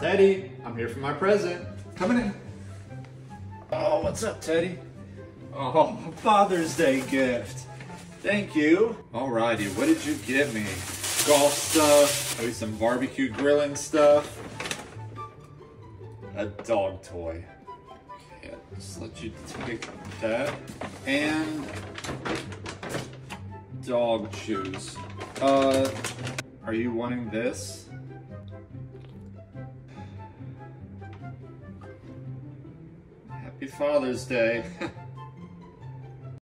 Teddy, I'm here for my present. Coming in. Oh, what's up, Teddy? Oh, Father's Day gift. Thank you. Alrighty, what did you get me? Golf stuff, maybe some barbecue grilling stuff. A dog toy. Okay, I'll just let you take that. And dog shoes. Uh, are you wanting this? Happy Father's Day.